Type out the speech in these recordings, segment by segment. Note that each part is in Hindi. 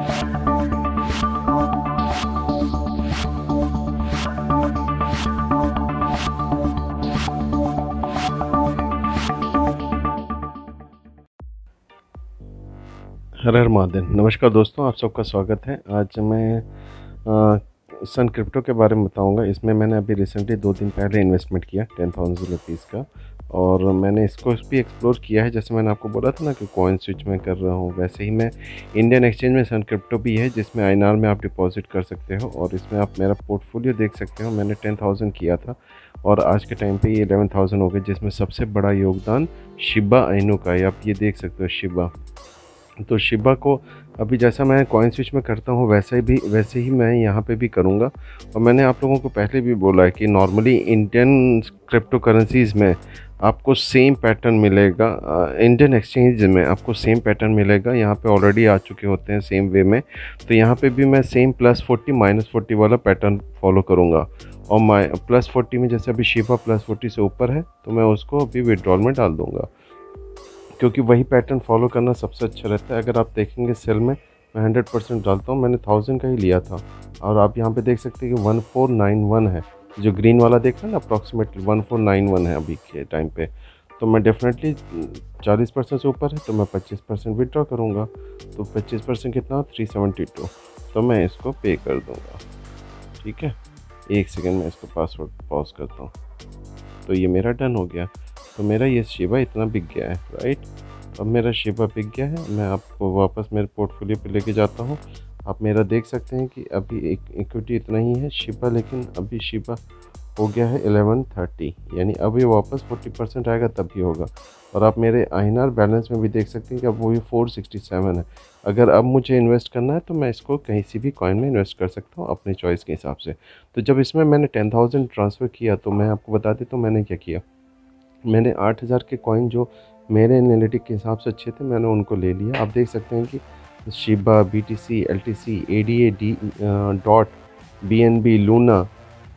हर हर महादेव। नमस्कार दोस्तों आप सबका स्वागत है। आज मैं सन क्रिप्टो के बारे में बताऊँगा। इसमें मैंने अभी रिसेंटली दो दिन पहले इन्वेस्टमेंट किया टेन थाउज़ेंड रुपीज़ का। और मैंने इसको भी एक्सप्लोर किया है। जैसे मैंने आपको बोला था ना कि कॉइन स्विच में कर रहा हूँ, वैसे ही मैं इंडियन एक्सचेंज में सन क्रिप्टो भी है, जिसमें आई में आप डिपॉजिट कर सकते हो। और इसमें आप मेरा पोर्टफोलियो देख सकते हो। मैंने टेन थाउज़ेंड किया था। और आज के टाइम पे ये एलेवन थाउज़ेंड हो गए, जिसमें सबसे बड़ा योगदान शिबा आइनो का है। आप ये देख सकते हो शिबा। तो शिबा को अभी जैसा मैं कॉइन स्विच में करता हूँ, वैसे भी, वैसे ही मैं यहाँ पे भी करूँगा। और मैंने आप लोगों को पहले भी बोला है कि नॉर्मली इंडियन क्रिप्टो करेंसीज़ में आपको सेम पैटर्न मिलेगा इंडियन एक्सचेंज में आपको सेम पैटर्न मिलेगा। यहाँ पे ऑलरेडी आ चुके होते हैं सेम वे में। तो यहाँ पे भी मैं same plus forty minus forty वाला पैटर्न फॉलो करूँगा। और माइ प्लस फोर्टी में जैसे अभी शिफा प्लस फोर्टी से ऊपर है तो मैं उसको अभी विड्रॉल में डाल दूँगा। क्योंकि वही पैटर्न फॉलो करना सबसे अच्छा रहता है। अगर आप देखेंगे सेल में, मैं हंड्रेड परसेंट डालता हूँ, मैंने थाउज़ेंड का ही लिया था। और आप यहाँ पे देख सकते हैं कि वन फोर नाइन वन है। जो ग्रीन वाला देख रहे हैं ना approximately one four nine one है अभी के टाइम पे। तो मैं डेफिनेटली चालीस परसेंट से ऊपर है तो मैं पच्चीस परसेंट विड्रॉ करूँगा। तो पच्चीस परसेंट कितना? थ्री सेवेंटी टू तो मैं इसको पे कर दूँगा। ठीक है? एक सेकेंड में इसको पासवर्ड पॉज करता हूँ। तो ये मेरा डन हो गया। तो मेरा ये शिवा इतना बिक गया है राइट अब मेरा शिवा बिक गया है, मैं आपको वापस मेरे पोर्टफोलियो पे लेके जाता हूँ। आप मेरा देख सकते हैं कि अभी एक इक्विटी इतना ही है, शिवा लेकिन अभी शिवा हो गया है एलेवन थर्टी यानी अभी वापस फोर्टी परसेंट आएगा तभी होगा। और आप मेरे आई बैलेंस में भी देख सकते हैं कि अब वो भी फोर सिक्सटी सेवन है। अगर अब मुझे इन्वेस्ट करना है तो मैं इसको कहीं से भी कॉइन में इन्वेस्ट कर सकता हूँ अपने चॉइस के हिसाब से। तो जब इसमें मैंने टेन थाउज़ेंड ट्रांसफ़र किया तो मैं आपको बता देता तो हूँ मैंने क्या किया। मैंने आठ हज़ार के कॉइन जो मेरे एनालिटिक के हिसाब से अच्छे थे, मैंने उनको ले लिया। आप देख सकते हैं कि Shiba B T C L T C A D A D dot B N B Luna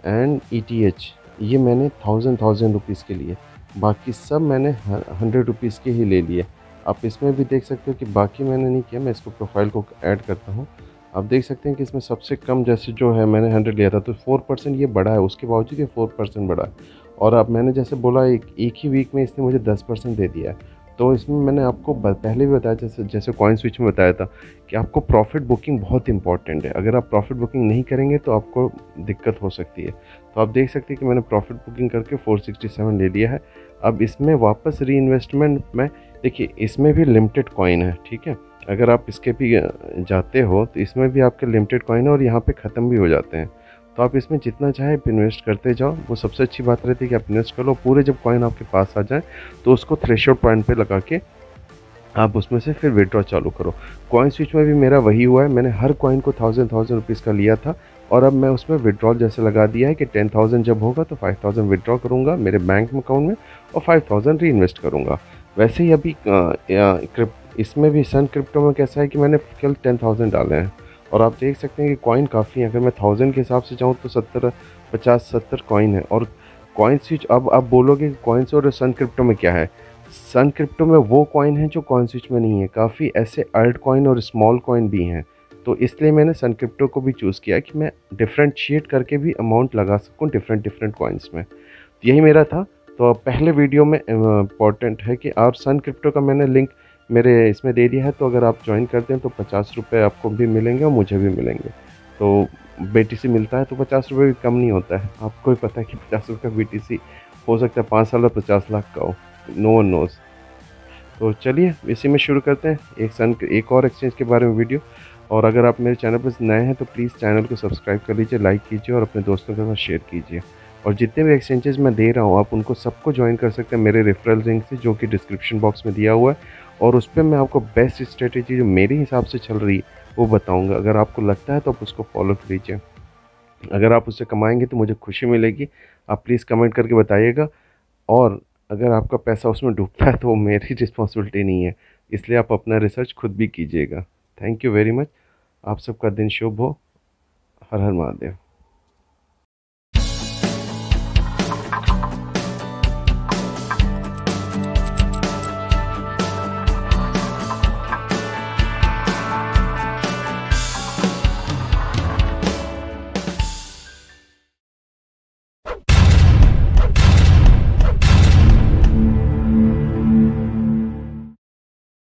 and E T H ये मैंने थाउज़ेंड थाउज़ेंड रुपीज़ के लिए। बाकी सब मैंने हंड्रेड रुपीज़ के ही ले लिए। आप इसमें भी देख सकते हो कि बाकी मैंने नहीं किया, मैं इसको प्रोफ़ाइल को ऐड करता हूँ। आप देख सकते हैं कि इसमें सबसे कम जैसे जो है मैंने हंड्रेड लिया था तो फोर परसेंट ये बड़ा है, उसके बावजूद ये फोर परसेंट बड़ा है। और अब मैंने जैसे बोला, एक एक ही वीक में इसने मुझे दस परसेंट दे दिया है। तो इसमें मैंने आपको पहले भी बताया, जैसे जैसे कॉइन स्विच में बताया था कि आपको प्रॉफिट बुकिंग बहुत इंपॉर्टेंट है। अगर आप प्रॉफिट बुकिंग नहीं करेंगे तो आपको दिक्कत हो सकती है। तो आप देख सकते हैं कि मैंने प्रॉफिट बुकिंग करके 467 ले लिया है। अब इसमें वापस री में, देखिए, इसमें भी लिमिटेड कॉइन है, ठीक है? अगर आप इसके भी जाते हो तो इसमें भी आपके लिमिटेड कॉइन है और यहाँ पर ख़त्म भी हो जाते हैं। तो आप इसमें जितना चाहे आप इन्वेस्ट करते जाओ। वो सबसे अच्छी बात रहती है कि आप इन्वेस्ट कर लो। पूरे जब कॉइन आपके पास आ जाए तो उसको थ्रेश पॉइंट पे लगा के आप उसमें से फिर विड्रॉ चालू करो। कॉइन स्विच में भी मेरा वही हुआ है। मैंने हर कॉइन को थाउज़ेंड थाउज़ेंड रुपीज़ का लिया था और अब मैं उसमें विड्रॉल जैसे लगा दिया है कि टेन थाउज़ेंड जब होगा तो फाइव थाउज़ेंड विड्रॉ करूँगा मेरे बैंक अकाउंट में और फाइव थाउज़ेंड री इन्वेस्ट करूँगा। वैसे ही अभी इसमें भी सन क्रिप्टो में कैसा है कि मैंने कल टेन थाउज़ेंड डाले हैं। और आप देख सकते हैं कि कॉइन काफ़ी है। अगर मैं थाउज़ेंड के हिसाब से जाऊँ तो सत्तर, पचास, सत्तर कॉइन है। और कॉइन स्विच अब आप बोलोगे कॉइन्स और सन क्रिप्टो में क्या है? सन क्रिप्टो में वो कॉइन है जो कॉइन स्विच में नहीं है। काफ़ी ऐसे अल्ट कॉइन और स्मॉल कॉइन भी हैं। तो इसलिए मैंने सन क्रिप्टो को भी चूज़ किया कि मैं डिफ्रेंशिएट करके भी अमाउंट लगा सकूँ डिफरेंट डिफरेंट कॉइन्स में। यही मेरा था। तो पहले वीडियो में इंपॉर्टेंट है कि आप सन क्रिप्टो का मैंने लिंक मेरे इसमें दे दिया है तो अगर आप ज्वाइन करते हैं तो पचास रुपये आपको भी मिलेंगे और मुझे भी मिलेंगे। तो बेटी सी मिलता है तो पचास रुपये भी कम नहीं होता है। आपको भी पता है कि पचास रुपये का बी सी हो सकता है पाँच साल और पचास लाख का हो। नो वन नोज़ तो चलिए, इसी में शुरू करते हैं। एक सन, एक और एक्सचेंज के बारे में वीडियो और अगर आप मेरे चैनल पर नए हैं तो प्लीज़ चैनल को सब्सक्राइब कर लीजिए लाइक कीजिए और अपने दोस्तों के साथ शेयर कीजिए। और जितने भी एक्सचेंजेस मैं दे रहा हूँ, आप उनको सबको ज्वाइन कर सकते हैं मेरे रेफरल लिंक से, जो कि डिस्क्रिप्शन बॉक्स में दिया हुआ है। और उस पर मैं आपको बेस्ट स्ट्रेटेजी जो मेरे हिसाब से चल रही है, वो बताऊँगा। अगर आपको लगता है तो आप उसको फॉलो कीजिए अगर आप उससे कमाएँगे तो मुझे खुशी मिलेगी। आप प्लीज़ कमेंट करके बताइएगा। और अगर आपका पैसा उसमें डूबता है तो वो मेरी रिस्पॉन्सिबिलिटी नहीं है। इसलिए आप अपना रिसर्च खुद भी कीजिएगा। थैंक यू वेरी मच आप सबका दिन शुभ हो। हर हर महादेव।